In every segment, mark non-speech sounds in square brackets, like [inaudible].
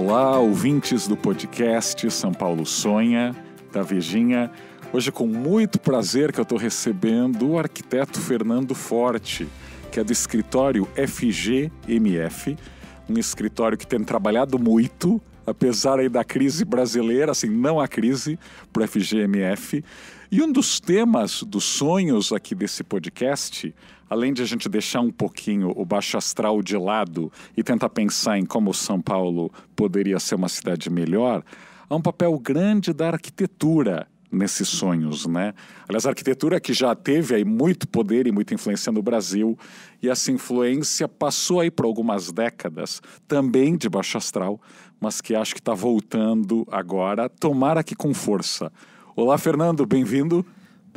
Olá, ouvintes do podcast São Paulo Sonha, da Vejinha. Hoje, com muito prazer, que eu estou recebendo o arquiteto Fernando Forte, que é do escritório FGMF, um escritório que tem trabalhado muito, apesar aí da crise brasileira, assim, não a crise, para o FGMF. E um dos temas dos sonhos aqui desse podcast, além de a gente deixar um pouquinho o baixo astral de lado e tentar pensar em como São Paulo poderia ser uma cidade melhor, há um papel grande da arquitetura nesses sonhos, né? Aliás, a arquitetura que já teve aí muito poder e muita influência no Brasil, e essa influência passou aí por algumas décadas, também de baixo astral, mas que acho que está voltando agora, tomara que com força. Olá, Fernando, bem-vindo.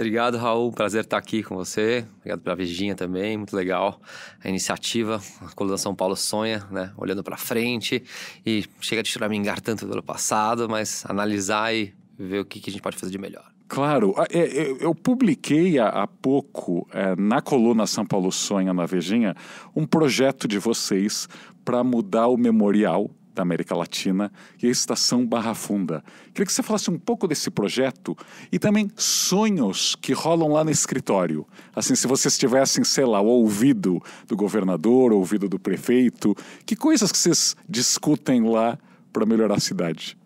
Obrigado, Raul. Prazer estar aqui com você. Obrigado pela Virgínia também, muito legal a iniciativa. A Coluna São Paulo sonha, né? Olhando para frente e chega de choramingar tanto pelo passado, mas analisar e ver o que, que a gente pode fazer de melhor. Claro, é, é, eu publiquei há pouco é, na coluna São Paulo Sonha na Vejinha um projeto de vocês para mudar o memorial da América Latina e a Estação Barra Funda. Queria que você falasse um pouco desse projeto e também sonhos que rolam lá no escritório. Assim, se vocês tivessem, sei lá, o ouvido do governador, o ouvido do prefeito, que coisas que vocês discutem lá para melhorar a cidade?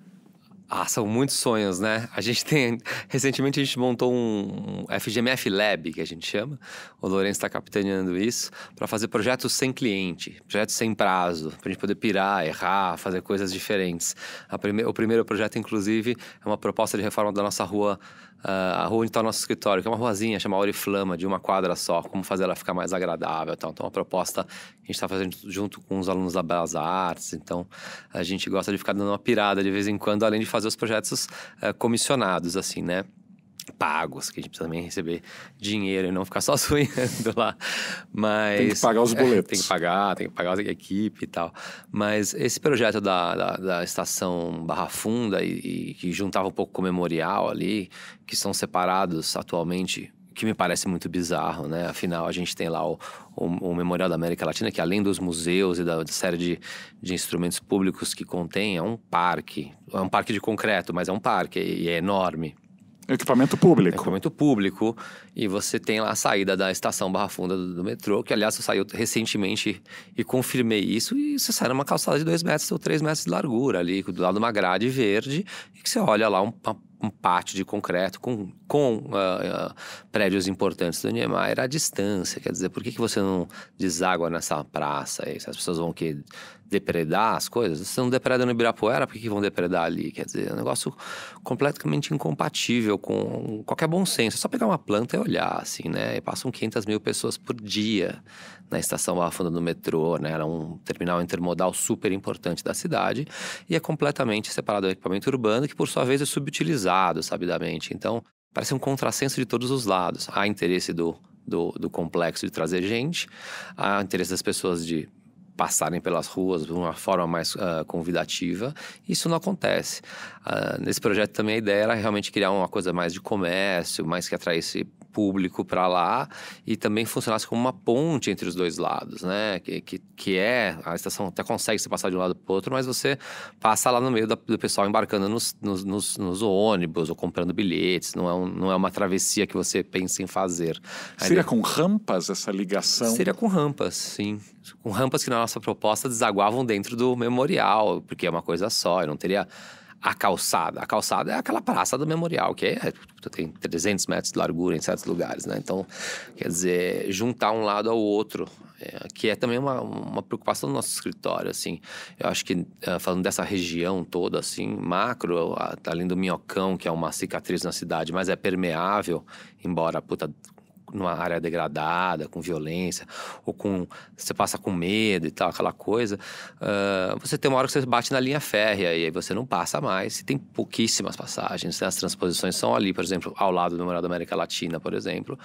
Ah, são muitos sonhos, né? A gente tem. Recentemente a gente montou um FGMF Lab, que a gente chama. O Lourenço está capitaneando isso, para fazer projetos sem cliente, projetos sem prazo, para a gente poder pirar, errar, fazer coisas diferentes. Prime... O primeiro projeto, inclusive, é uma proposta de reforma da nossa rua a rua onde está o nosso escritório, que é uma ruazinha chamada Oriflama, de uma quadra só, como fazer ela ficar mais agradável. Então, então uma proposta que a gente está fazendo junto com os alunos da Belas Artes. Então, a gente gosta de ficar dando uma pirada de vez em quando, além de fazer os projetos uh, comissionados, assim, né? Pagos, que a gente precisa também receber dinheiro e não ficar só [laughs] sonhando lá. Mas. Tem que pagar os boletos. É, tem que pagar, tem que pagar a equipe e tal. Mas esse projeto da, da, da estação Barra Funda e, e, que juntava um pouco com o memorial ali, que são separados atualmente. Que me parece muito bizarro, né? Afinal, a gente tem lá o, o, o Memorial da América Latina, que além dos museus e da, da série de, de instrumentos públicos que contém, é um parque. É um parque de concreto, mas é um parque e é enorme. Equipamento público. Equipamento público. E você tem lá a saída da estação Barra Funda do, do metrô, que aliás eu saí recentemente e confirmei isso. E você sai numa calçada de 2 metros ou 3 metros de largura ali, do lado de uma grade verde, e que você olha lá um, um pátio de concreto com, com uh, uh, prédios importantes do Niemeyer à distância. Quer dizer, por que, que você não deságua nessa praça aí? As pessoas vão que depredar as coisas, se não depredam no Ibirapuera, por que, vão depredar ali? Quer dizer, é um negócio completamente incompatível com qualquer bom senso. É só pegar uma planta e olhar, assim, né? E passam 500 mil pessoas por dia na estação Barra Funda do metrô, né? Era um terminal intermodal super importante da cidade e é completamente separado do equipamento urbano, que por sua vez é subutilizado, sabidamente. Então, parece um contrassenso de todos os lados. Há interesse do, do, do complexo de trazer gente, há interesse das pessoas de passarem pelas ruas de uma forma mais uh, convidativa. Isso não acontece. Uh, nesse projeto também a ideia era realmente criar uma coisa mais de comércio, mais que atraísse público para lá e também funcionasse como uma ponte entre os dois lados, né? Que, que, que é, a estação até consegue se passar de um lado para o outro, mas você passa lá no meio da, do pessoal embarcando nos, nos, nos, nos, ônibus ou comprando bilhetes, não é, um, não é uma travessia que você pensa em fazer. Seria com rampas essa ligação? Seria com rampas, sim. Com rampas que na nossa proposta desaguavam dentro do memorial, porque é uma coisa só, eu não teria a calçada. A calçada é aquela praça do memorial, que é, tem 300 metros de largura em certos lugares, né? Então, quer dizer, juntar um lado ao outro, é, que é também uma, uma preocupação do nosso escritório, assim. Eu acho que, uh, falando dessa região toda, assim, macro, além do Minhocão, que é uma cicatriz na cidade, mas é permeável, embora, puta, numa área degradada, com violência, ou com você passa com medo e tal, aquela coisa, uh, você tem uma hora que você bate na linha férrea e aí você não passa mais. E tem pouquíssimas passagens. Né? As transposições são ali, por exemplo, ao lado do Memorial da América Latina, por exemplo,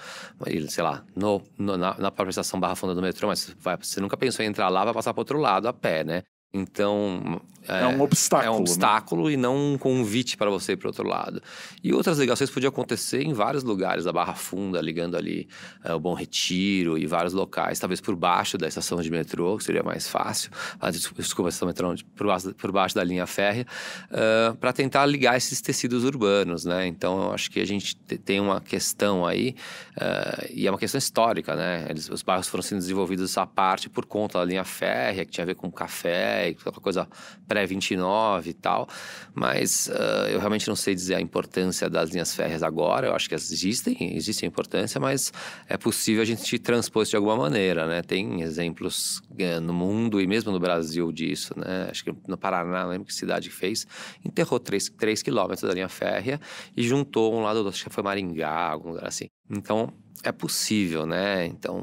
sei lá, no, no na, na, própria estação Barra Funda do metrô, mas vai, você nunca pensou em entrar lá, vai passar para outro lado a pé, né? Então, é, é, um obstáculo. É um obstáculo né? e não um convite para você ir para o outro lado. E outras ligações podiam acontecer em vários lugares, da Barra Funda, ligando ali é, o Bom Retiro e vários locais, talvez por baixo da estação de metrô, que seria mais fácil. Desculpa, a estação de metrô, por baixo, por baixo da linha férrea, uh, para tentar ligar esses tecidos urbanos, né? Então, eu acho que a gente tem uma questão aí, uh, e é uma questão histórica, né? Eles, os bairros foram sendo desenvolvidos à parte por conta da linha férrea, que tinha a ver com café e aquela coisa pré-29 e tal, mas uh, eu realmente não sei dizer a importância das linhas férreas agora, eu acho que existem, existe a importância, mas é possível a gente transpor isso de alguma maneira, né? Tem exemplos uh, no mundo e mesmo no Brasil disso, né? Acho que no Paraná, lembro que cidade fez, enterrou 3, 3 quilômetros da linha férrea e juntou um lado, acho que foi Maringá, algum lugar assim. Então, é possível, né? Então,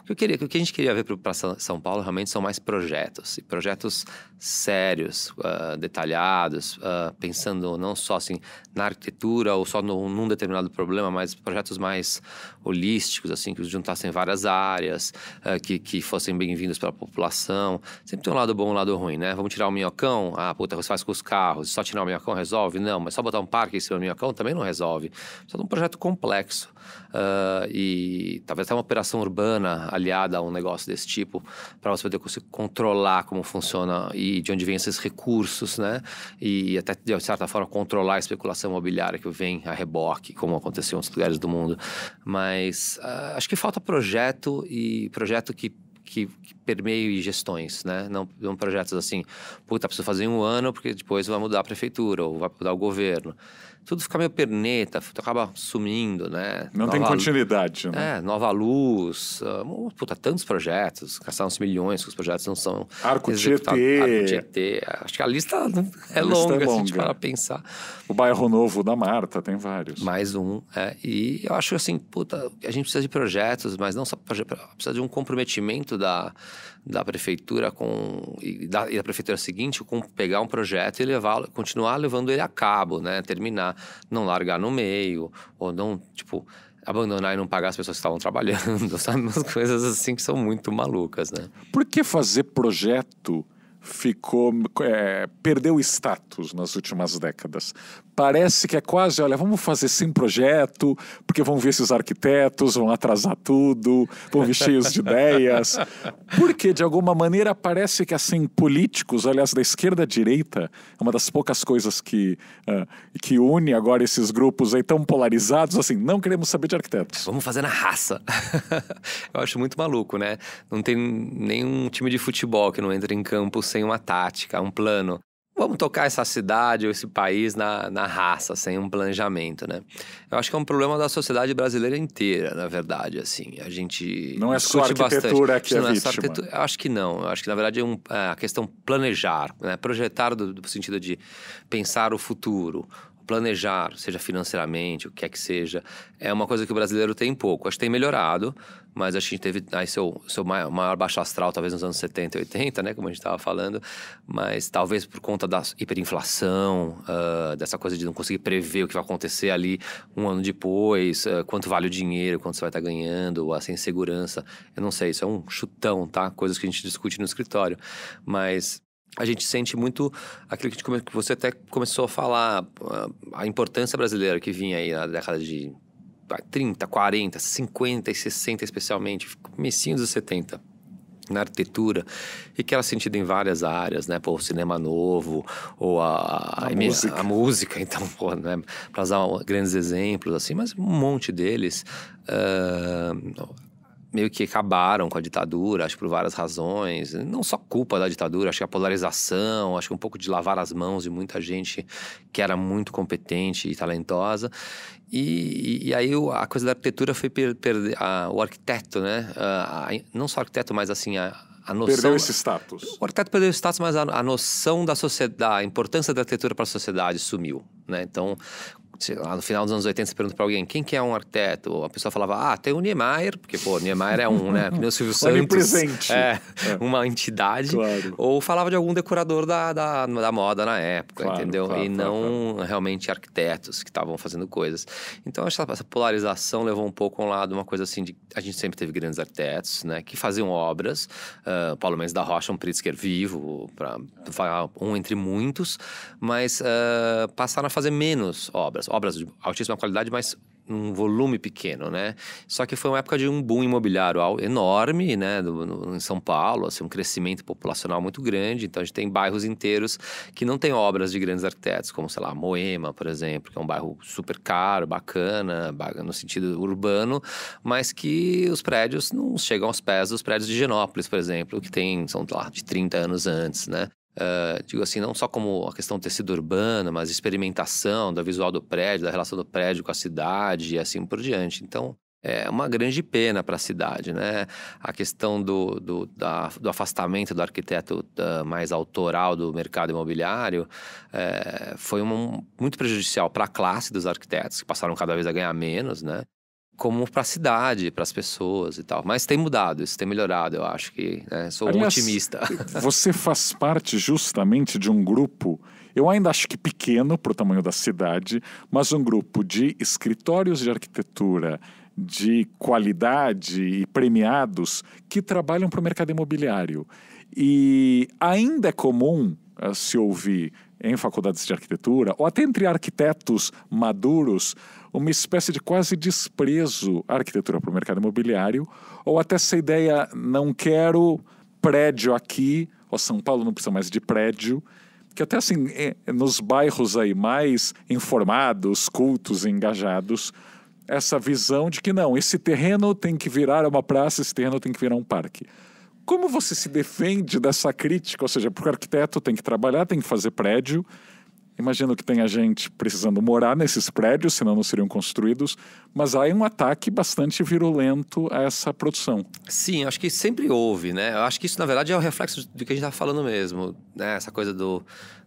o que, eu queria, o que a gente queria ver para São Paulo realmente são mais projetos, e projetos sérios, uh, detalhados, uh, pensando não só assim na arquitetura ou só no, num determinado problema, mas projetos mais holísticos, assim, que juntassem várias áreas, uh, que, que fossem bem-vindos pela população. Sempre tem um lado bom e um lado ruim, né? Vamos tirar o minhocão? Ah, puta, você faz com os carros, só tirar o minhocão resolve? Não, mas só botar um parque em cima do minhocão também não resolve. Só um projeto complexo. Uh, e talvez até uma operação urbana aliada a um negócio desse tipo, para você poder conseguir controlar como funciona e de onde vêm esses recursos, né? E até, de certa forma, controlar a especulação imobiliária que vem a reboque, como aconteceu em outros lugares do mundo. Mas uh, acho que falta projeto e projeto que que, que permeie gestões, né? Não, não projetos assim, puta, preciso fazer um ano porque depois vai mudar a prefeitura ou vai mudar o governo tudo fica meio perneta, acaba sumindo, né? Não nova tem continuidade, né? É, Nova Luz, uh, puta, tantos projetos, gastaram-se milhões que os projetos não são Arco Tietê. Arco Tietê. Acho que a lista é a longa, lista é longa. se a gente para pensar. O Bairro Novo da Marta tem vários. Mais um, é. E eu acho assim, puta, a gente precisa de projetos, mas não só precisa de um comprometimento da da prefeitura com e da, e da, prefeitura seguinte com pegar um projeto e levar continuar levando ele a cabo né? Terminar não largar no meio ou não tipo abandonar e não pagar as pessoas que estavam [laughs] trabalhando sabe? Umas coisas assim que são muito malucas né? Por que fazer projeto ficou é, perdeu status nas últimas décadas parece que é quase, olha, vamos fazer sem projeto, porque vão ver esses arquitetos, vão atrasar tudo, vão vir cheios de ideias. Porque, de alguma maneira, parece que, assim, políticos, aliás, da esquerda à direita, é uma das poucas coisas que, uh, que une agora esses grupos aí tão polarizados, assim, não queremos saber de arquitetos. Vamos fazer na raça. [laughs] Eu acho muito maluco, né? Não tem nenhum time de futebol que não entra em campo sem uma tática, um plano vamos tocar essa cidade ou esse país na, na raça, sem um planejamento, né? Eu acho que é um problema da sociedade brasileira inteira, na verdade, assim. A gente Não é só a arquitetura bastante. que é, não é vítima. Eu acho que não. Eu acho que, na verdade, é, um, é a questão planejar, né? Projetar do, do sentido de pensar o futuro, planejar, seja financeiramente, o que é que seja, é uma coisa que o brasileiro tem pouco. Acho que tem melhorado, mas acho que a gente teve aí seu, seu maior, maior baixo astral, talvez nos anos 70 e 80, né, como a gente estava falando, mas talvez por conta da hiperinflação, uh, dessa coisa de não conseguir prever o que vai acontecer ali um ano depois, uh, quanto vale o dinheiro, quanto você vai estar ganhando, essa insegurança. Eu não sei, isso é um chutão, tá? Coisas que a gente discute no escritório, mas a gente sente muito aquilo que você até começou a falar, a importância brasileira que vinha aí na década de 30, 40, 50 e 60 especialmente, comecinho dos 70 na arquitetura e que era sentida em várias áreas, né? Pô, o cinema novo ou a, a, música. a música, [laughs] então, pô, né? Para usar grandes exemplos assim, mas um monte deles. Uh, meio que acabaram com a ditadura, acho que por várias razões. Não só culpa da ditadura, acho que a polarização, acho que um pouco de lavar as mãos de muita gente que era muito competente e talentosa. E, e aí a coisa da arquitetura foi perder o arquiteto, né? A, a, não só arquiteto, mas assim a, a noção. Perdeu esse status. O arquiteto perdeu esse status, mas a, a noção da sociedade, a importância da arquitetura para a sociedade sumiu, né? Então lá, no final dos anos 80, você pergunta para alguém quem que é um arquiteto, a pessoa falava, ah, tem o Niemeyer, porque, pô, Niemeyer é um, né? Que nem o Silvio [laughs] Santos. É, é, uma entidade. Claro. Ou falava de algum decorador da, da, da moda na época, claro, entendeu? Claro, e não realmente arquitetos que estavam fazendo coisas. Então, essa, essa polarização levou um pouco a um lado, uma coisa assim, de a gente sempre teve grandes arquitetos, né? Que faziam obras. Uh, Paulo Mendes da Rocha, um Pritzker vivo, para falar um entre muitos, mas uh, passaram a fazer menos obras obras de altíssima qualidade, mas um volume pequeno, né? Só que foi uma época de um boom imobiliário enorme, né? Do, no, em São Paulo, assim, um crescimento populacional muito grande. Então a gente tem bairros inteiros que não tem obras de grandes arquitetos, como sei lá Moema, por exemplo, que é um bairro super caro, bacana, no sentido urbano, mas que os prédios não chegam aos pés dos prédios de Genópolis, por exemplo, que tem são lá de 30 anos antes, né? Uh, digo assim, não só como a questão do tecido urbano, mas experimentação da visual do prédio, da relação do prédio com a cidade e assim por diante. Então, é uma grande pena para a cidade, né? A questão do, do, da, do afastamento do arquiteto da, mais autoral do mercado imobiliário é, foi um, muito prejudicial para a classe dos arquitetos, que passaram cada vez a ganhar menos, né? Como para a cidade, para as pessoas e tal. Mas tem mudado, isso tem melhorado, eu acho que né? sou Aliás, um otimista. [laughs] Você faz parte justamente de um grupo, eu ainda acho que pequeno para o tamanho da cidade, mas um grupo de escritórios de arquitetura de qualidade e premiados que trabalham para o mercado imobiliário. E ainda é comum uh, se ouvir em faculdades de arquitetura, ou até entre arquitetos maduros, uma espécie de quase desprezo à arquitetura para o mercado imobiliário, ou até essa ideia, não quero prédio aqui, ou São Paulo não precisa mais de prédio, que até assim, é, nos bairros aí mais informados, cultos, engajados, essa visão de que não, esse terreno tem que virar uma praça, esse terreno tem que virar um parque. Como você se defende dessa crítica? Ou seja, porque o arquiteto tem que trabalhar, tem que fazer prédio. Imagino que tenha gente precisando morar nesses prédios, senão não seriam construídos, mas há um ataque bastante virulento a essa produção. Sim, acho que sempre houve, né? Eu acho que isso, na verdade, é o reflexo do que a gente está falando mesmo, né? Essa coisa do,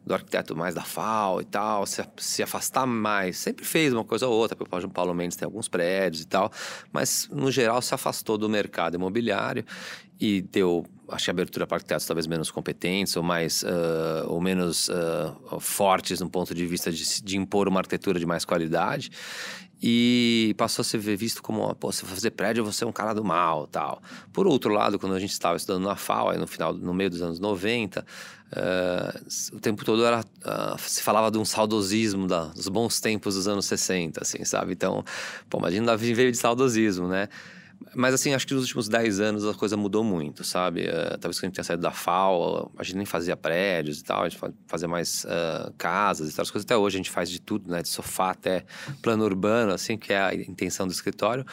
do arquiteto mais da FAO e tal, se, se afastar mais. Sempre fez uma coisa ou outra, porque o Paulo Mendes tem alguns prédios e tal, mas, no geral, se afastou do mercado imobiliário e deu, acho que abertura para arquitetos talvez menos competentes ou mais uh, ou menos uh, fortes no ponto de vista de, de, impor uma arquitetura de mais qualidade e passou a ser visto como, pô, se fazer prédio você é um cara do mal, tal. Por outro lado, quando a gente estava estudando na FAO, aí no final, no meio dos anos 90, uh, o tempo todo era, se falava de um saudosismo da, dos bons tempos dos anos 60, assim, sabe? Então, pô, imagina Davi veio de saudosismo, né? Mas assim, acho que nos últimos 10 anos a coisa mudou muito, sabe? Uh, talvez quando a gente tenha saído da FAO, a gente nem fazia prédios e tal, a gente fazia mais uh, casas e tal. As coisas até hoje a gente faz de tudo, né? De sofá até plano urbano, assim, que é a intenção do escritório.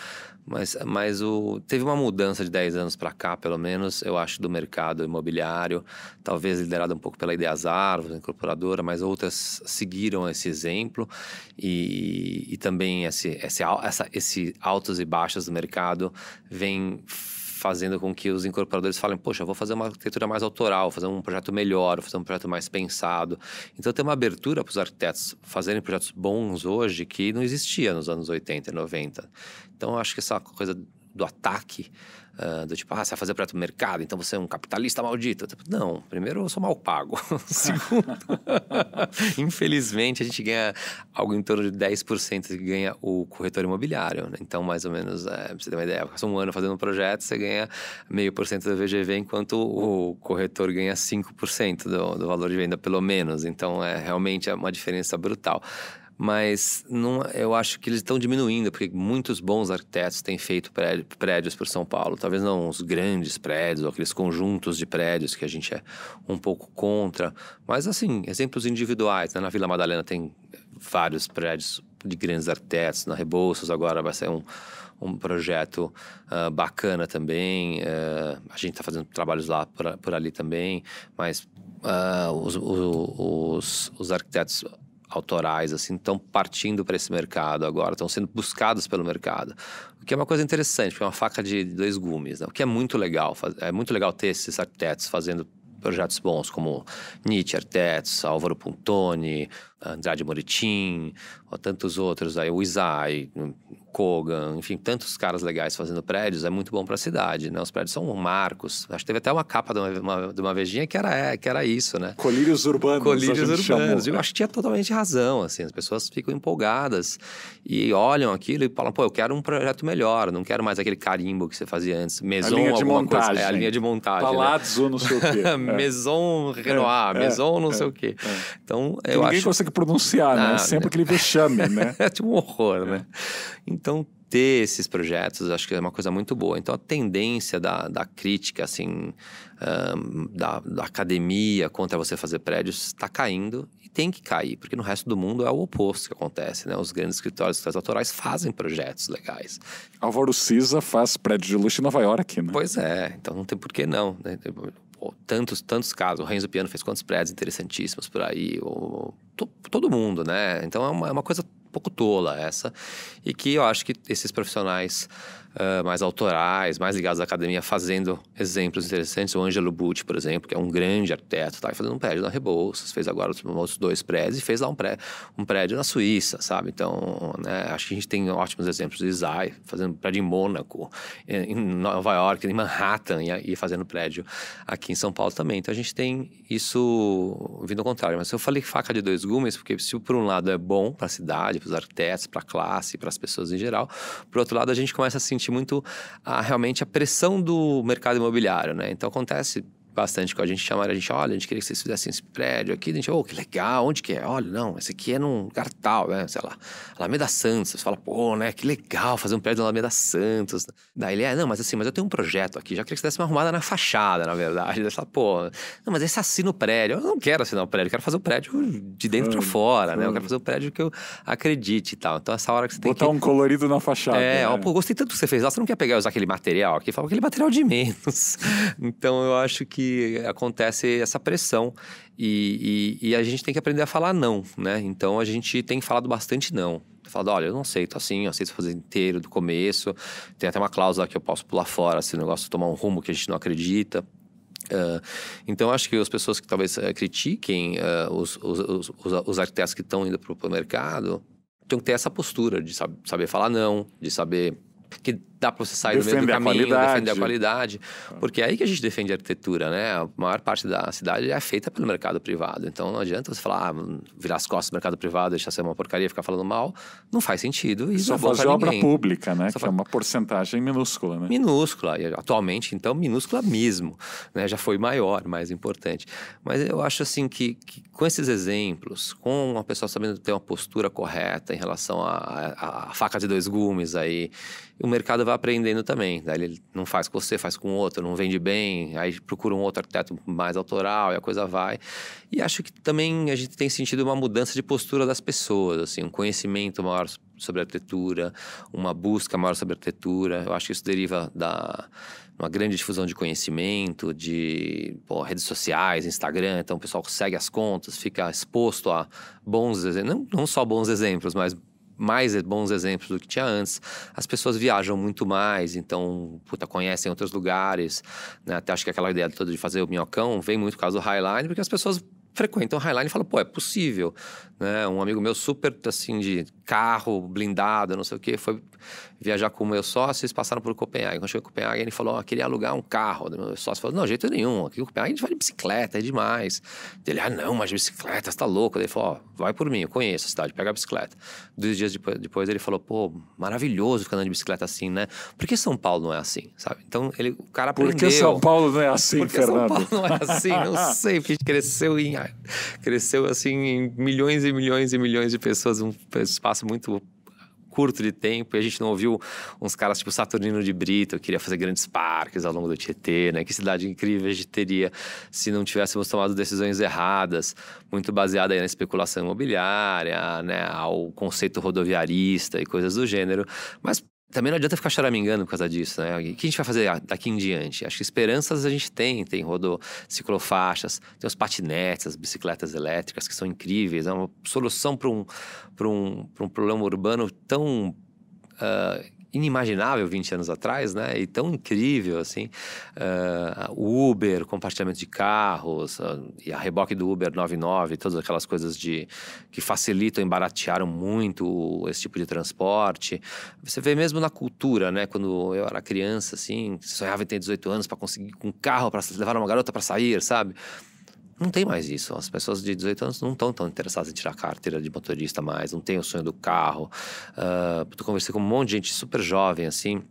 Mas, mas o, teve uma mudança de 10 anos para cá, pelo menos, eu acho, do mercado imobiliário, talvez liderada um pouco pela Ideias Árvores, incorporadora, mas outras seguiram esse exemplo e, e também esse, esse, essa, esse altos e baixos do mercado vem fazendo com que os incorporadores falem, poxa, vou fazer uma arquitetura mais autoral, fazer um projeto melhor, fazer um projeto mais pensado. Então tem uma abertura para os arquitetos fazerem projetos bons hoje que não existia nos anos 80 e 90. Então eu acho que essa coisa do ataque Uh, do tipo, ah, você vai fazer projeto no mercado, então você é um capitalista maldito. Tipo, não, primeiro eu sou mal pago. [laughs] Segundo, [laughs] infelizmente a gente ganha algo em torno de 10% que ganha o corretor imobiliário. Né? Então, mais ou menos, é, pra você ter uma ideia, passa um ano fazendo um projeto, você ganha meio por cento da VGV, enquanto o corretor ganha 5% do, do valor de venda, pelo menos. Então, é realmente é uma diferença brutal mas não, eu acho que eles estão diminuindo, porque muitos bons arquitetos têm feito prédio, prédios por São Paulo. Talvez não os grandes prédios, ou aqueles conjuntos de prédios que a gente é um pouco contra, mas assim, exemplos individuais. Né? Na Vila Madalena tem vários prédios de grandes arquitetos, na Rebouças agora vai ser um, um projeto uh, bacana também. Uh, a gente está fazendo trabalhos lá por, por ali também, mas uh, os, os, os arquitetos autorais assim estão partindo para esse mercado agora, estão sendo buscados pelo mercado. O que é uma coisa interessante, porque é uma faca de dois gumes, né? o que é muito legal. É muito legal ter esses arquitetos fazendo projetos bons como Nietzsche Arquitetos, Álvaro Puntoni, Andrade Moritim, ou tantos outros aí, o Isai, Kogan, enfim, tantos caras legais fazendo prédios, é muito bom para a cidade, né? Os prédios são marcos. Acho que teve até uma capa de uma, uma, de uma vejinha que era, é, que era isso, né? Colírios urbanos. Colírios urbanos. Chamou. Eu acho que tinha totalmente razão, assim, as pessoas ficam empolgadas e olham aquilo e falam, pô, eu quero um projeto melhor, não quero mais aquele carimbo que você fazia antes. Maison, a linha de montagem. Coisa. É, a linha de montagem. Né? Palazzo, né? não sei o quê. [laughs] É. Maison Renoir, é, Maison não é, sei o quê. É. Então, eu ninguém acho... consegue pronunciar, né? Ah, Sempre aquele vexame, né? [laughs] é tipo um horror, né? Então, ter esses projetos, acho que é uma coisa muito boa. Então, a tendência da, da crítica, assim, um, da, da, academia contra você fazer prédios está caindo e tem que cair, porque no resto do mundo é o oposto que acontece, né? Os grandes escritórios, escritórios autorais fazem projetos legais. Álvaro Cisa faz prédio de luxo em Nova York, né? Pois é, então não tem por que não. Né? Tantos, tantos casos. O Renzo Piano fez quantos prédios interessantíssimos por aí. O, to, todo mundo, né? Então é uma, é uma coisa pouco tola essa. E que eu acho que esses profissionais uh, mais autorais, mais ligados à academia, fazendo exemplos interessantes. O Ângelo Butti, por exemplo, que é um grande arquiteto, está fazendo um prédio na Rebouças, fez agora os outros dois prédios e fez lá um, pré, um prédio na Suíça, sabe? Então, né, acho que a gente tem ótimos exemplos. Isai fazendo prédio em Mônaco, em Nova York, em Manhattan e, e fazendo prédio aqui em São Paulo também. Então, a gente tem isso vindo ao contrário. Mas eu falei faca de dois gumes, porque se por um lado é bom para a cidade, para os arquitetos, para a classe, para as pessoas em geral, por outro lado a gente começa a sentir muito a, realmente a pressão do mercado imobiliário, né? Então acontece bastante com a gente, chamaram a gente, olha, a gente queria que vocês fizessem esse prédio aqui, a gente, oh, que legal, onde que é? Olha, não, esse aqui é num lugar tal, né, sei lá, Alameda Santos, você fala, pô, né, que legal fazer um prédio na Alameda Santos. Daí ele, é, não, mas assim, mas eu tenho um projeto aqui, já queria que você desse uma arrumada na fachada, na verdade. Daí fala, pô, não, mas esse assina o prédio, eu não quero assinar o prédio, eu quero fazer o prédio de dentro para fora, né, eu quero fazer o prédio que eu acredite e tal. Então essa hora que você tem Botar que... um colorido na fachada. É, né? ó, pô, gostei tanto que você fez lá, você não quer pegar e usar aquele material aqui, fala aquele material de menos. [laughs] então eu acho que acontece essa pressão e, e, e, a gente tem que aprender a falar não, né? Então a gente tem falado bastante não. Falado, olha, eu não aceito assim, eu aceito fazer inteiro do começo. Tem até uma cláusula que eu posso pular fora se o negócio tomar um rumo que a gente não acredita. Uh, então, acho que as pessoas que talvez uh, critiquem uh, os, os, os, os, arquitetos que estão indo para o mercado têm que ter essa postura de saber falar não, de saber que dá para você sair defender do meio do caminho, a defender a qualidade. Porque é aí que a gente defende a arquitetura, né? A maior parte da cidade é feita pelo mercado privado. Então não adianta você falar, ah, virar as costas do mercado privado, deixar ser uma porcaria, ficar falando mal. Não faz sentido. E Só é fazer obra pública, né? Só que faz... é uma porcentagem minúscula, né? Minúscula. E atualmente, então, minúscula mesmo. Né? Já foi maior, mais importante. Mas eu acho assim que, que com esses exemplos, com uma pessoa sabendo ter uma postura correta em relação à faca de dois gumes aí, o mercado vai aprendendo também. Daí ele não faz com você, faz com outro, não vende bem, aí procura um outro arquiteto mais autoral e a coisa vai. E acho que também a gente tem sentido uma mudança de postura das pessoas, assim, um conhecimento maior sobre arquitetura, uma busca maior sobre arquitetura. Eu acho que isso deriva da uma grande difusão de conhecimento, de pô, redes sociais, Instagram, então o pessoal segue as contas, fica exposto a bons exemplos, não, não só bons exemplos, mas mais bons exemplos do que tinha antes. As pessoas viajam muito mais, então, puta, conhecem outros lugares. Né? Até acho que aquela ideia toda de fazer o minhocão vem muito por causa do Highline, porque as pessoas frequentam Highline e falam, pô, é possível. Né? Um amigo meu super, assim, de carro blindado, não sei o quê, foi viajar com o meu sócio, eles passaram por Copenhague. Quando chegou em Copenhague, ele falou, oh, queria alugar um carro. O meu sócio falou, não, jeito nenhum, aqui em Copenhague a gente vai de bicicleta, é demais. Ele, ah, não, mas de bicicleta, você tá louco. Ele falou, ó, oh, vai por mim, eu conheço a cidade, pega a bicicleta. Dois dias depois, ele falou, pô, maravilhoso ficar andando de bicicleta assim, né? Por que São Paulo não é assim, sabe? Então, ele, o cara aprendeu... Por que São Paulo não é assim, Fernando? São Paulo não é assim? Não [laughs] sei, porque a gente cresceu em... [laughs] Cresceu, assim, em milhões e milhões e milhões de pessoas, um espaço muito curto de tempo e a gente não ouviu uns caras tipo Saturnino de Brito, que queria fazer grandes parques ao longo do Tietê, né? Que cidade incrível a gente teria se não tivéssemos tomado decisões erradas, muito baseada na especulação imobiliária, né? Ao conceito rodoviarista e coisas do gênero. Mas também não adianta ficar choramingando por causa disso, né? O que a gente vai fazer daqui em diante? Acho que esperanças a gente tem. Tem rodou ciclofaixas, tem os patinetes, as bicicletas elétricas, que são incríveis. É uma solução para um, um, um problema urbano tão... Uh, inimaginável 20 anos atrás, né? E tão incrível, assim. Uh, Uber, compartilhamento de carros, uh, e a reboque do Uber 99, todas aquelas coisas de, que facilitam e baratearam muito esse tipo de transporte. Você vê mesmo na cultura, né? Quando eu era criança, assim, sonhava em ter 18 anos para conseguir um carro para levar uma garota para sair, sabe? Não tem mais isso. As pessoas de 18 anos não estão tão interessadas em tirar carteira de motorista mais, não tem o sonho do carro. Uh, eu conversei com um monte de gente super jovem, assim.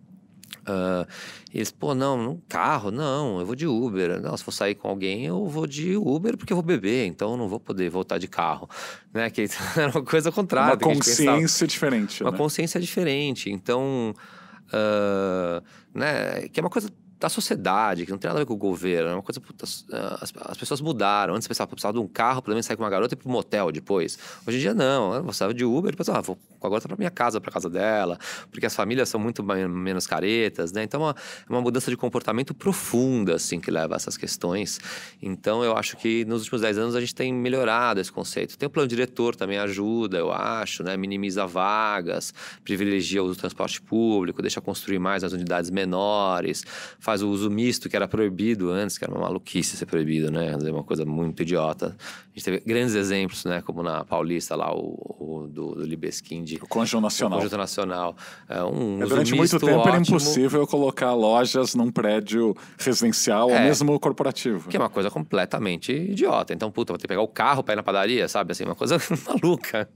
Uh, eles, pô, não, não, carro, não, eu vou de Uber. Não, se for sair com alguém, eu vou de Uber porque eu vou beber, então eu não vou poder voltar de carro. Né? Que [laughs] era uma coisa contrária. Uma consciência diferente. Uma né? consciência diferente. Então, uh, né, que é uma coisa da sociedade, que não tem nada a ver com o governo. É uma coisa. Puta, as, as, pessoas mudaram. Antes pensava, precisava de um carro, pelo menos sair com uma garota e ir um motel depois. Hoje em dia, não. Você precisava de Uber, depois, ah, vou com a garota para minha casa, para casa dela, porque as famílias são muito menos caretas, né? Então, é uma, é uma mudança de comportamento profunda, assim, que leva a essas questões. Então, eu acho que nos últimos 10 anos a gente tem melhorado esse conceito. Tem o plano diretor também ajuda, eu acho, né? Minimiza vagas, privilegia o transporte público, deixa construir mais nas unidades menores faz o uso misto, que era proibido antes, que era uma maluquice ser proibido, né? É uma coisa muito idiota. A gente teve grandes exemplos, né? Como na Paulista, lá, o, o do, do Libeskin. O Conjunto Nacional. O Conjunto Nacional. É um é, durante muito tempo ótimo. era impossível colocar lojas num prédio residencial é, ou mesmo corporativo. Que é uma coisa completamente idiota. Então, puta, vou ter que pegar o carro para ir na padaria, sabe? Assim, uma coisa [laughs] maluca.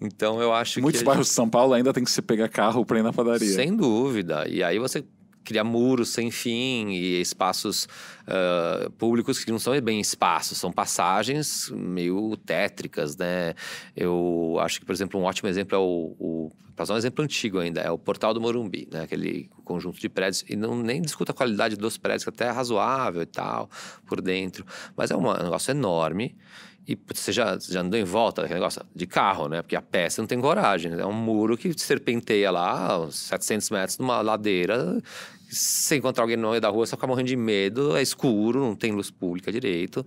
Então, eu acho Muitos que... Muitos bairros gente... de São Paulo ainda tem que se pegar carro para ir na padaria. Sem dúvida. E aí você criar muros sem fim e espaços uh, públicos que não são bem espaços, são passagens meio tétricas, né? Eu acho que, por exemplo, um ótimo exemplo é o, o para usar um exemplo antigo ainda, é o Portal do Morumbi, né? Aquele conjunto de prédios, e não nem discuta a qualidade dos prédios, que até é razoável e tal, por dentro, mas é um negócio enorme, e você já, já andou em volta daquele negócio de carro, né? Porque a você não tem coragem. É um muro que serpenteia lá, uns 700 metros, numa ladeira se encontrar alguém no meio da rua, você fica morrendo de medo, é escuro, não tem luz pública direito.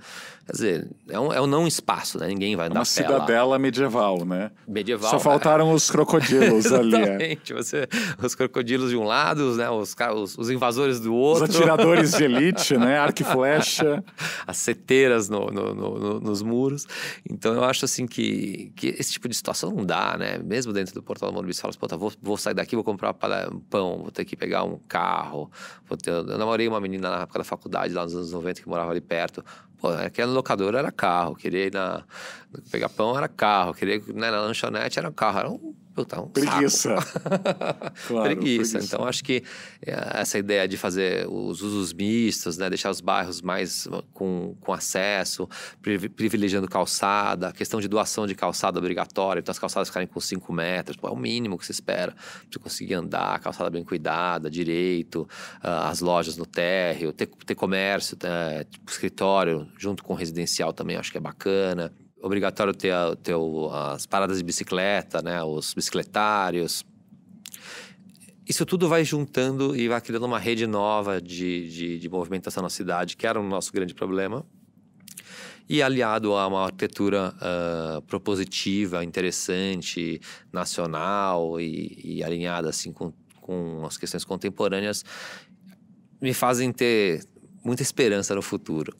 Quer dizer, é um, é um não espaço, né? Ninguém vai andar Uma cidadela lá. medieval, né? Medieval. Só faltaram os crocodilos [laughs] ali. É. Exatamente. Você, os crocodilos de um lado, né? Os, os, os, invasores do outro. Os atiradores de [laughs] elite, né? Arco e flecha. As seteiras no, no, no, nos muros. Então, eu acho assim que, que esse tipo de situação não dá, né? Mesmo dentro do Portal do Morumbi, você fala assim, vou, vou sair daqui, vou comprar um pão, vou ter que pegar um carro, carro. Eu namorei uma menina na época da faculdade, lá nos anos 90, que morava ali perto. Pô, aquela locadora era carro. Queria ir na. Pegar pão era carro. Queria ir né, na lanchonete era carro. Era um Puta, um preguiça. [laughs] claro, preguiça. preguiça. Então, acho que eh, essa ideia de fazer os usos mistos, né? deixar os bairros mais com, com acesso, privilegiando calçada, a questão de doação de calçada obrigatória, então as calçadas ficarem com 5 metros, pô, é o mínimo que se espera para conseguir andar, calçada bem cuidada, direito, uh, as lojas no térreo, ter, ter comércio, né? tipo, escritório, junto com residencial também, acho que é bacana obrigatório ter, ter as paradas de bicicleta, né? Os bicicletários. Isso tudo vai juntando e vai criando uma rede nova de, de, de movimentação na cidade, que era o nosso grande problema. E aliado a uma arquitetura uh, propositiva, interessante, nacional e, e alinhada assim com, com as questões contemporâneas, me fazem ter muita esperança no futuro.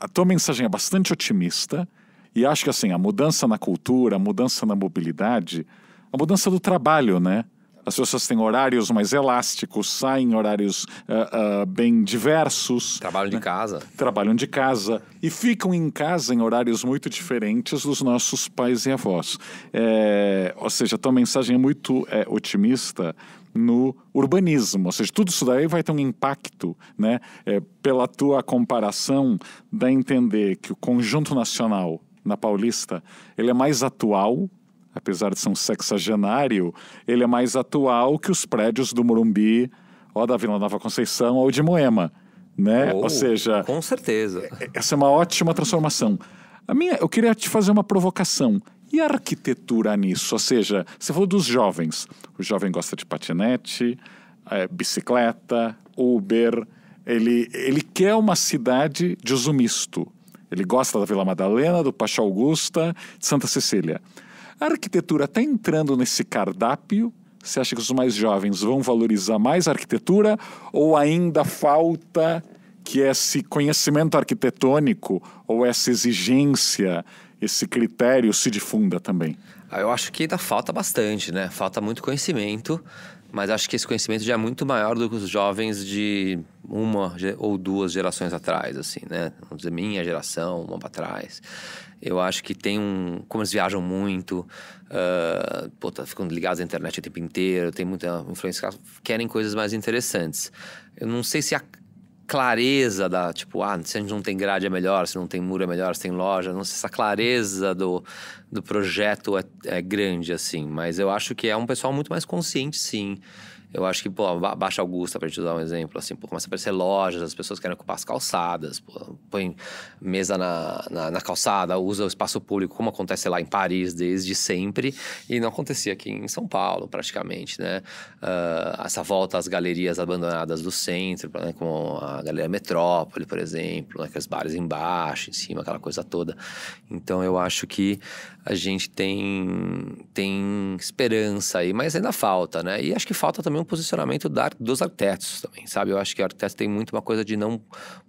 A tua mensagem é bastante otimista e acho que assim, a mudança na cultura, a mudança na mobilidade, a mudança do trabalho, né? As pessoas têm horários mais elásticos, saem em horários uh, uh, bem diversos. Trabalham né? de casa. Trabalham de casa. E ficam em casa em horários muito diferentes dos nossos pais e avós. É, ou seja, a tua mensagem é muito é, otimista no urbanismo, ou seja, tudo isso daí vai ter um impacto, né? É, pela tua comparação, dá a entender que o conjunto nacional na Paulista, ele é mais atual, apesar de ser um sexagenário, ele é mais atual que os prédios do Morumbi, ou da Vila Nova Conceição, ou de Moema. Né? Oh, ou seja, com certeza. Essa é uma ótima transformação. A minha, eu queria te fazer uma provocação. E a arquitetura nisso? Ou seja, você falou dos jovens. O jovem gosta de patinete, é, bicicleta, Uber. Ele, ele quer uma cidade de uso misto. Ele gosta da Vila Madalena, do Pacha Augusta, de Santa Cecília. A arquitetura está entrando nesse cardápio Você acha que os mais jovens vão valorizar mais a arquitetura ou ainda falta que esse conhecimento arquitetônico ou essa exigência, esse critério se difunda também? Ah, eu acho que ainda falta bastante, né? Falta muito conhecimento, mas acho que esse conhecimento já é muito maior do que os jovens de uma ou duas gerações atrás, assim, né? Vamos dizer, minha geração, uma para trás. Eu acho que tem um. Como eles viajam muito, uh, pô, tá ficando ligados à internet o tempo inteiro, tem muita influência, querem coisas mais interessantes. Eu não sei se a clareza da, tipo, ah, se a gente não tem grade é melhor, se não tem muro é melhor, se tem loja, não sei se essa clareza do, do projeto é, é grande, assim. Mas eu acho que é um pessoal muito mais consciente, sim. Eu acho que, pô, Baixa Augusta, pra gente usar um exemplo, assim, pô, começa a aparecer lojas, as pessoas querem ocupar as calçadas, pô, põe mesa na, na, na, calçada, usa o espaço público, como acontece lá em Paris desde sempre, e não acontecia aqui em São Paulo, praticamente, né? Uh, essa volta às galerias abandonadas do centro, né, como a Galeria Metrópole, por exemplo, né, aqueles bares embaixo, em cima, aquela coisa toda. Então, eu acho que a gente tem, tem esperança aí, mas ainda falta, né? E acho que falta também um posicionamento da, dos arquitetos também, sabe? Eu acho que o arquiteto tem muito uma coisa de não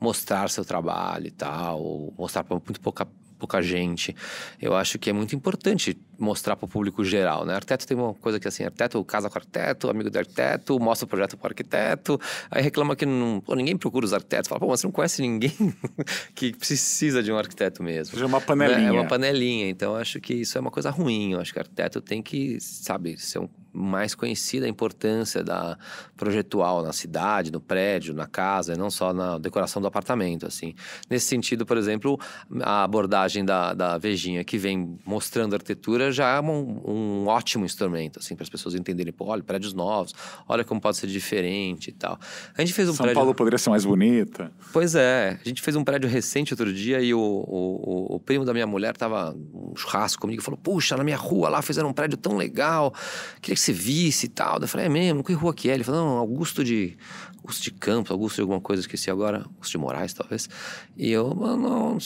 mostrar seu trabalho e tal, mostrar para muito pouca pouca gente. Eu acho que é muito importante mostrar para o público geral, né? Arquiteto tem uma coisa que assim, arquiteto casa com arquiteto, amigo do arquiteto, mostra o projeto para o arquiteto, aí reclama que não, pô, ninguém procura os arquitetos, fala, pô, mas você não conhece ninguém [laughs] que precisa de um arquiteto mesmo. É uma panelinha. É uma panelinha, então acho que isso é uma coisa ruim, eu acho que arquiteto tem que, sabe, ser um mais conhecida a importância da projetual na cidade, no prédio, na casa, e não só na decoração do apartamento, assim. Nesse sentido, por exemplo, a abordagem da, da Vejinha, que vem mostrando arquitetura, já é um, um ótimo instrumento, assim, para as pessoas entenderem, pô, olha, prédios novos, olha como pode ser diferente e tal. A gente fez um São prédio... Paulo poderia ser mais bonita. Pois é, a gente fez um prédio recente outro dia e o, o, o primo da minha mulher tava um churrasco comigo e falou, puxa, na minha rua lá fizeram um prédio tão legal, queria que você visse e tal. Eu falei, é mesmo? Que rua que é? Ele falou, não, Augusto de, Augusto de Campos, Augusto de alguma coisa, esqueci agora. Augusto de Moraes, talvez. E eu, não,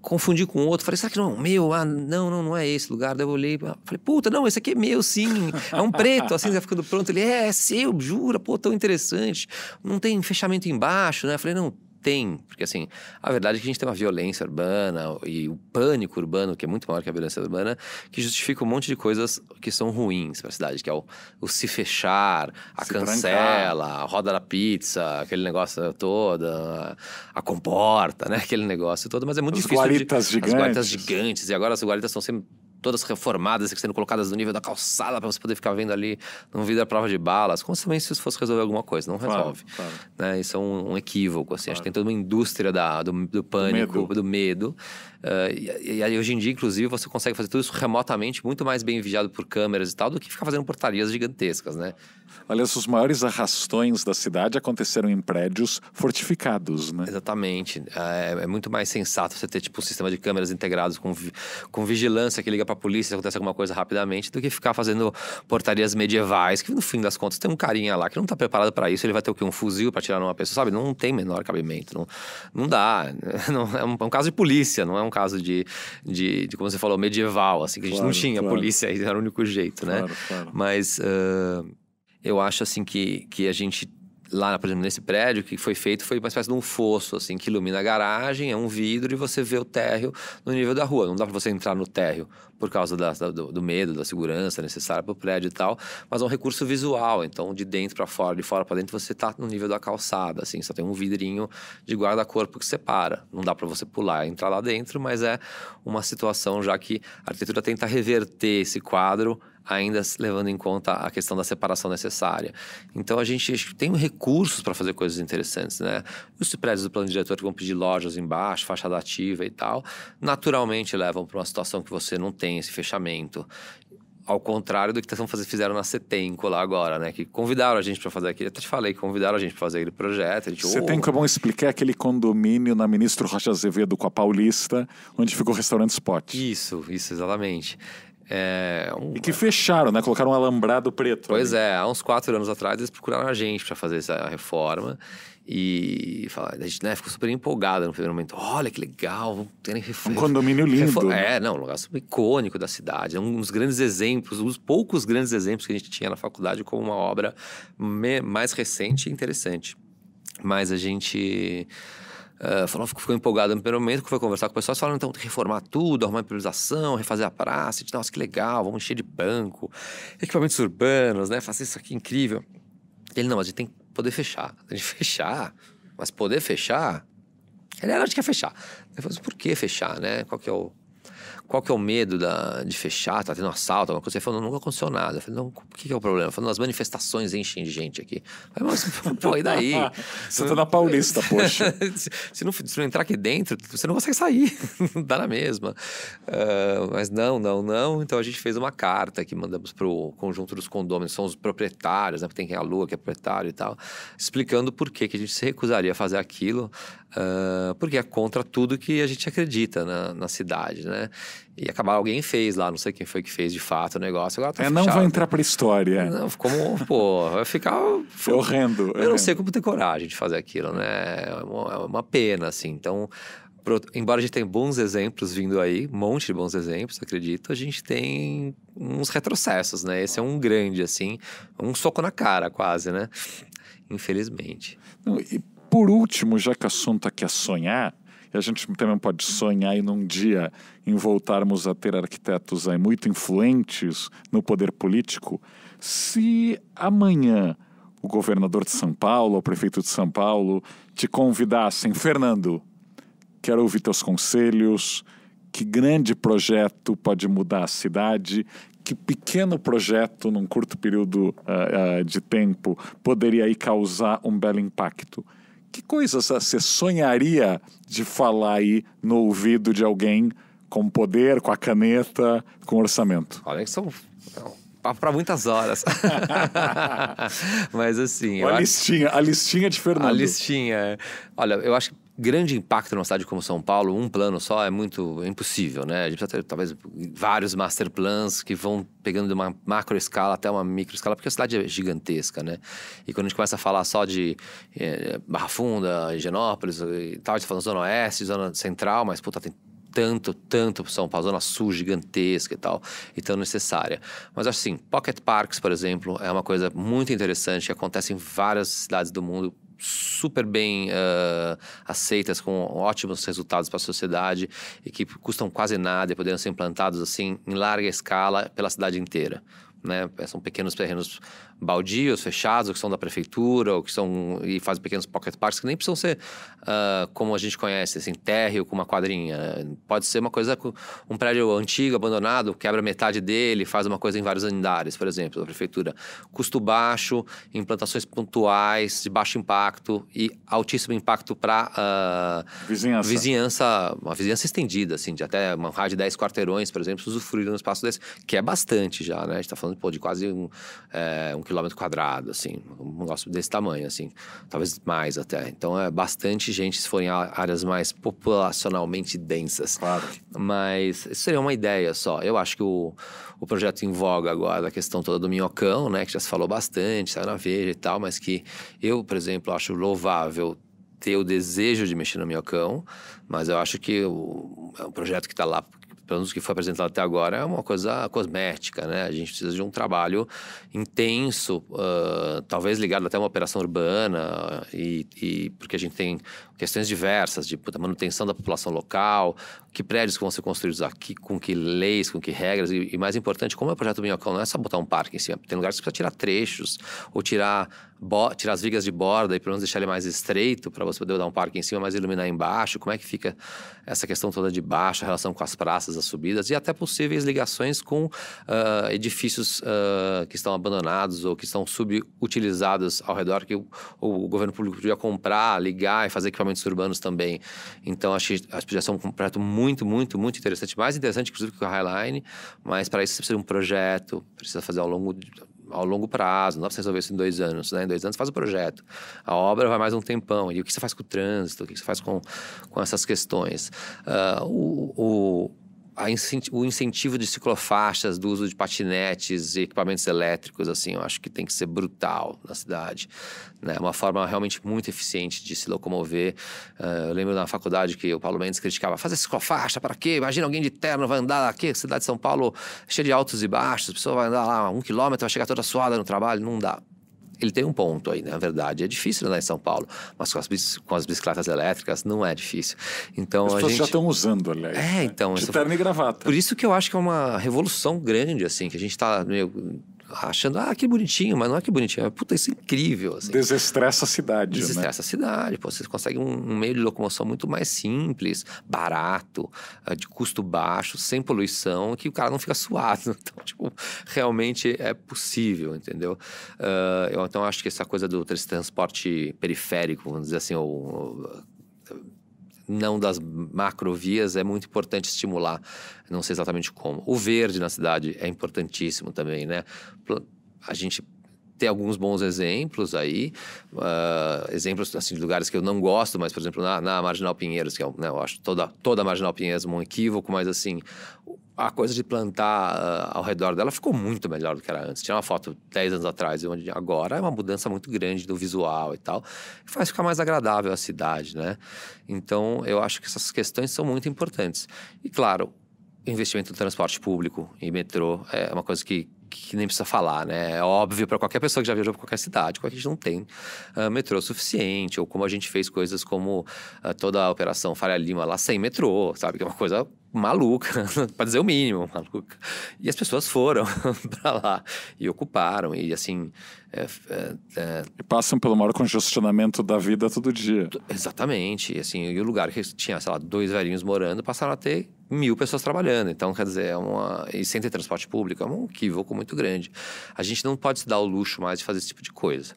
confundi com outro. Falei, será que não é meu? Ah, não, não, não é esse lugar. Daí eu olhei, falei, puta, não, esse aqui é meu, sim. É um preto, assim, já ficando pronto. Ele, é, é seu, jura, pô, tão interessante. Não tem fechamento embaixo, né? Eu falei, não, tem, porque assim, a verdade é que a gente tem uma violência urbana e o pânico urbano, que é muito maior que a violência urbana, que justifica um monte de coisas que são ruins para a cidade, que é o, o se fechar, a se cancela, trancar. a roda da pizza, aquele negócio todo, a, a, comporta, né? [laughs] Aquele negócio todo, mas é muito as difícil. Guaritas de, gigantes. As guaritas gigantes. E agora as guaritas estão sempre todas reformadas, sendo colocadas no nível da calçada para você poder ficar vendo ali no vidro à prova de balas, como também se isso fosse resolver alguma coisa, não resolve. Claro, claro. Né? Isso é um, um equívoco, assim. Claro. Acho que tem toda uma indústria da, do, do pânico, do medo. Do medo. Uh, e, e, hoje em dia, inclusive, você consegue fazer tudo isso remotamente, muito mais bem vigiado por câmeras e tal, do que ficar fazendo portarias gigantescas, né? Aliás, os maiores arrastões da cidade aconteceram em prédios fortificados, né? Exatamente. É, é muito mais sensato você ter, tipo, um sistema de câmeras integrados com, com vigilância que liga pra polícia se acontece alguma coisa rapidamente, do que ficar fazendo portarias medievais, que no fim das contas tem um carinha lá que não tá preparado para isso, ele vai ter o quê? Um fuzil para tirar numa pessoa, sabe? Não tem menor cabimento, não, não dá. [laughs] Não, é, um, é um caso de polícia, não é um caso de, de, de como você falou, medieval, assim, que a gente não tinha claro. polícia, [laughs] era o único jeito, né? Claro, claro. Mas... Uh, eu acho assim que, que a gente lá, por exemplo, nesse prédio, o que foi feito foi uma espécie de um fosso, assim, que ilumina a garagem, é um vidro e você vê o térreo no nível da rua. Não dá para você entrar no térreo por causa da, do, do, medo, da segurança necessária para o prédio e tal, mas é um recurso visual. Então, de dentro para fora, de fora para dentro, você está no nível da calçada, assim, só tem um vidrinho de guarda-corpo que separa. Não dá para você pular e entrar lá dentro, mas é uma situação já que a arquitetura tenta reverter esse quadro ainda levando em conta a questão da separação necessária. Então a gente tem recursos para fazer coisas interessantes, né? Os prédios do plano diretor que vão pedir lojas embaixo, fachada ativa e tal, naturalmente levam para uma situação que você não tem esse fechamento. Ao contrário do que fizeram na Setenco lá agora, né? Que convidaram a gente para fazer aquele. Até te falei, convidaram a gente para fazer aquele projeto. A gente, Setenco oh, é bom explicar aquele condomínio na Ministro Rocha Azevedo com a Paulista, onde ficou o restaurante Spot. Isso, isso, exatamente. É um... E que fecharam, né? Colocaram um alambrado preto. Pois ali. é, há uns quatro anos atrás eles procuraram a gente para fazer essa reforma. E fala, a gente né, ficou super empolgada no primeiro momento. Olha que legal, vamos ter Um condomínio lindo. É, não, um lugar super icônico da cidade. É um dos grandes exemplos, um dos poucos grandes exemplos que a gente tinha na faculdade como uma obra mais recente e interessante. Mas a gente Uh, falou, ficou empolgado no primeiro momento, que foi conversar com o pessoal, falaram, então, que reformar tudo, arrumar improvisação, refazer a praça, de, nossa, que legal, vamos encher de banco, equipamentos urbanos, né, fazer isso aqui incrível. Ele, não, mas a gente tem que poder fechar. A gente [laughs] fechar, mas poder fechar, ele era de que fechar. Eu falei, por que fechar, né? Qual que é o qual que é o medo da, de fechar, tá tendo assalto, alguma coisa. Ele falou, nunca aconteceu nada. Eu falei, não, o que, que é o problema? Ele falou, as manifestações enchem de gente aqui. Eu falei, mas, pô, e daí? [laughs] você tá na Paulista, poxa. [laughs] se, não, se não entrar aqui dentro, você não consegue sair. [laughs] Dá na mesma. Uh, mas não, não, não. Então a gente fez uma carta que mandamos pro conjunto dos condôminos, são os proprietários, né? Porque tem quem alua, que é proprietário e tal, explicando por que, que a gente se recusaria a fazer aquilo, uh, porque é contra tudo que a gente acredita na, na cidade, né? E acabar alguém fez lá, não sei quem foi que fez de fato o negócio. Agora tá é, fechado. não vai entrar pra história. Não, como, pô, vai ficar. Foi [laughs] horrendo. Eu horrendo. não sei como ter coragem de fazer aquilo, né? É uma, é uma pena, assim. Então, pro, embora a gente tenha bons exemplos vindo aí, um monte de bons exemplos, acredito, a gente tem uns retrocessos, né? Esse é um grande, assim, um soco na cara, quase, né? Infelizmente. Não, e por último, já que o assunto aqui é sonhar, e a gente também pode sonhar em um dia em voltarmos a ter arquitetos aí muito influentes no poder político. Se amanhã o governador de São Paulo, o prefeito de São Paulo, te convidassem, Fernando, quero ouvir teus conselhos, que grande projeto pode mudar a cidade, que pequeno projeto, num curto período uh, uh, de tempo, poderia aí causar um belo impacto. Que coisas você sonharia de falar aí no ouvido de alguém com poder, com a caneta, com orçamento? Olha são para muitas horas. [laughs] Mas assim. A listinha, acho... a listinha de Fernando. A listinha. É. Olha, eu acho que grande impacto numa cidade como São Paulo, um plano só é muito é impossível, né? A gente precisa ter talvez vários master plans que vão pegando de uma macro escala até uma micro escala, porque a cidade é gigantesca, né? E quando a gente começa a falar só de é, Barra Funda, Higienópolis e tal, a gente tá falando Zona Oeste, Zona Central, mas puta, tem tanto, tanto São Paulo, Zona Sul gigantesca e tal, e tão necessária. Mas assim, Pocket Parks, por exemplo, é uma coisa muito interessante que acontece em várias cidades do mundo, super bem uh, aceitas, com ótimos resultados para a sociedade e que custam quase nada e poderiam ser implantados assim em larga escala pela cidade inteira. Né? São pequenos terrenos baldios, fechados, que são da prefeitura, ou que são e fazem pequenos pocket parks que nem precisam ser uh, como a gente conhece, assim, térreo com uma quadrinha. Pode ser uma coisa um prédio antigo, abandonado, quebra metade dele, faz uma coisa em vários andares, por exemplo, da prefeitura. Custo baixo, implantações pontuais, de baixo impacto e altíssimo impacto para uh, vizinhança. vizinhança, uma vizinhança estendida, assim, de até uma rádio de 10 quarteirões, por exemplo, usufruir um espaço desse, que é bastante já, né? A gente está falando pô, de quase um, é, um quilômetro quadrado, assim, um negócio desse tamanho, assim, talvez mais até. Então é bastante gente se forem áreas mais populacionalmente densas. Claro. Mas isso seria uma ideia só. Eu acho que o, o projeto em voga agora, a questão toda do minhocão, né, que já se falou bastante, saiu na Veja e tal, mas que eu, por exemplo, acho louvável ter o desejo de mexer no minhocão, mas eu acho que o, é um projeto que está lá pelo menos o que foi apresentado até agora, é uma coisa cosmética, né? A gente precisa de um trabalho intenso, uh, talvez ligado até a uma operação urbana, e, e, porque a gente tem questões diversas de manutenção da população local, que prédios vão ser construídos aqui, com que leis, com que regras, e, e mais importante, como é o projeto Minhocão, não é só botar um parque em cima, tem lugares que precisa tirar trechos, ou tirar, tirar as vigas de borda e pelo menos deixar ele mais estreito para você poder dar um parque em cima, mas iluminar embaixo, como é que fica essa questão toda de baixo, a relação com as praças, as subidas, e até possíveis ligações com uh, edifícios uh, que estão abandonados ou que estão subutilizados ao redor, que o, o governo público podia comprar, ligar e fazer equipamentos urbanos também. Então, acho que a projeção um projeto muito muito, muito, interessante. Mais interessante, inclusive, que o Highline. Mas para isso você precisa de um projeto, precisa fazer ao longo, ao longo prazo. Não dá para você resolver isso em dois anos. Né? Em dois anos faz o projeto. A obra vai mais um tempão. E o que você faz com o trânsito? O que você faz com, com essas questões? Uh, o o incentivo de ciclofaixas, do uso de patinetes e equipamentos elétricos, assim, eu acho que tem que ser brutal na cidade. Né? Uma forma realmente muito eficiente de se locomover. Uh, eu lembro na faculdade que o Paulo Mendes criticava: fazer ciclofaixa, para quê? Imagina alguém de terno vai andar aqui, cidade de São Paulo cheia de altos e baixos, a pessoa vai andar lá um quilômetro, vai chegar toda suada no trabalho. Não dá ele tem um ponto aí, né? na verdade. É difícil andar em São Paulo, mas com as, com as bicicletas elétricas não é difícil. Então, as a pessoas gente... já estão usando, aliás. É, né? então. De terno e gravata. Por isso que eu acho que é uma revolução grande, assim, que a gente está meio achando, ah, que bonitinho, mas não é que bonitinho, é puta, isso é incrível. Assim. Desestressa a cidade. Né? Desestressa né? a cidade, pô, você consegue um, um, meio de locomoção muito mais simples, barato, ah, de custo baixo, sem poluição, que o cara não fica [laughs] suado. Então, tipo, realmente é possível, entendeu? Uh, eu então acho que essa coisa do transporte periférico, vamos dizer assim, ou não das macrovias é muito importante estimular. Não sei exatamente como. O verde na cidade é importantíssimo também, né? A gente tem alguns bons exemplos aí, uh, exemplos assim, de lugares que eu não gosto, mas, por exemplo, na, na Marginal Pinheiros, que é, né, eu acho toda, toda a Marginal Pinheiros um equívoco, mas assim, a coisa de plantar uh, ao redor dela ficou muito melhor do que era antes. Tinha uma foto 10 anos atrás, onde agora é uma mudança muito grande do visual e tal. Faz ficar mais agradável a cidade, né? Então, eu acho que essas questões são muito importantes. E, claro, investimento no transporte público e metrô é uma coisa que que nem precisa falar, né? É óbvio para qualquer pessoa que já viajou para qualquer cidade, que a gente não tem uh, metrô suficiente, ou como a gente fez coisas como uh, toda a operação Faria Lima lá sem metrô, sabe? Que é uma coisa maluca, [laughs] para dizer o mínimo, maluca. E as pessoas foram [laughs] para lá e ocuparam, e assim. É, é, é... E passam pelo maior congestionamento da vida todo dia. Exatamente. Assim, e o lugar que tinha, sei lá, dois velhinhos morando, passaram a ter mil pessoas trabalhando. Então, quer dizer, é uma... e sem ter transporte público, é um equívoco muito grande. A gente não pode se dar o luxo mais de fazer esse tipo de coisa.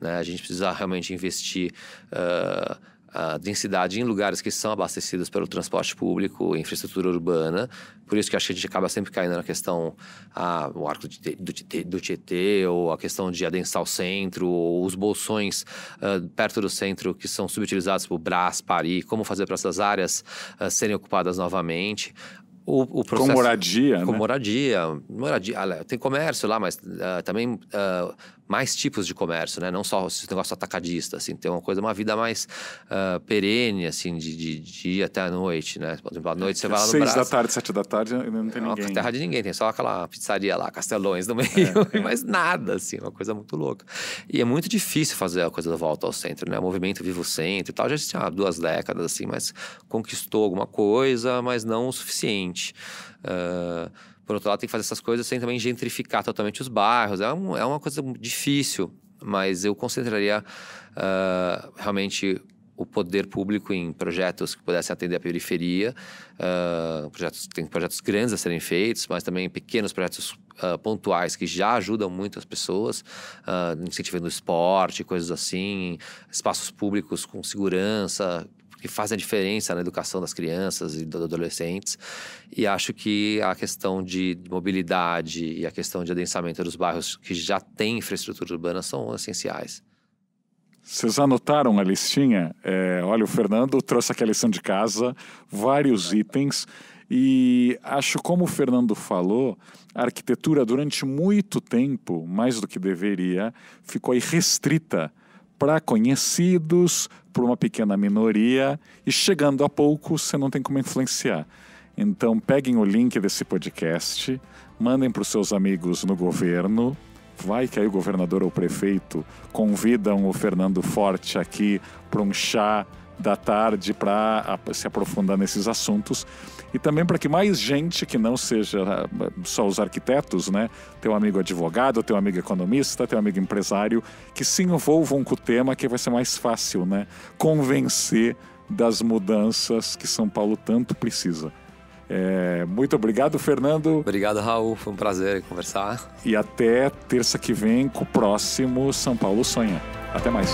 Né? A gente precisa realmente investir. Uh a densidade em lugares que são abastecidos pelo transporte público, infraestrutura urbana. Por isso que acho que a gente acaba sempre caindo na questão ah, o arco do, do Tietê, ou a questão de adensar o centro, ou os bolsões uh, perto do centro que são subutilizados por Brás, Paris, como fazer para essas áreas uh, serem ocupadas novamente. O, o processo, com moradia, Com né? moradia. moradia. Tem comércio lá, mas uh, também uh, mais tipos de comércio, né? Não só esse negócio atacadista, assim. Tem uma coisa, uma vida mais uh, perene, assim, de, de, dia até a noite, né? Por exemplo, à noite você vai lá no Seis da tarde, sete da tarde, não tem é ninguém. É terra de ninguém. Tem só aquela pizzaria lá, Castelões no meio. É, [laughs] é. Mas nada, assim. Uma coisa muito louca. E é muito difícil fazer a coisa da volta ao centro, né? O movimento Vivo Centro e tal. Já há duas décadas, assim, mas conquistou alguma coisa, mas não o suficiente. Uh, por outro lado, tem que fazer essas coisas sem também gentrificar totalmente os bairros. É, um, é uma coisa difícil, mas eu concentraria uh, realmente o poder público em projetos que pudessem atender a periferia. Uh, projetos, tem projetos grandes a serem feitos, mas também pequenos projetos uh, pontuais que já ajudam muito as pessoas, uh, incentivando esporte, coisas assim, espaços públicos com segurança, que fazem a diferença na educação das crianças e dos adolescentes. E acho que a questão de mobilidade e a questão de adensamento dos bairros que já têm infraestrutura urbana são essenciais. Vocês anotaram a listinha? É, olha, o Fernando trouxe aqui a lição de casa, vários itens. E acho, como o Fernando falou, a arquitetura durante muito tempo, mais do que deveria, ficou restrita para conhecidos, por uma pequena minoria, e chegando a pouco você não tem como influenciar. Então peguem o link desse podcast, mandem para os seus amigos no governo. Vai que aí o governador ou o prefeito convidam o Fernando Forte aqui para um chá da tarde para se aprofundar nesses assuntos e também para que mais gente que não seja ah, só os arquitetos, né, teu amigo advogado, teu amigo economista, teu amigo empresário, que se envolvam com o tema que vai ser mais fácil, né, convencer das mudanças que São Paulo tanto precisa. É, muito obrigado, Fernando. Obrigado, Raul. Foi um prazer conversar. E até terça que vem com o próximo São Paulo Sonha. Até mais.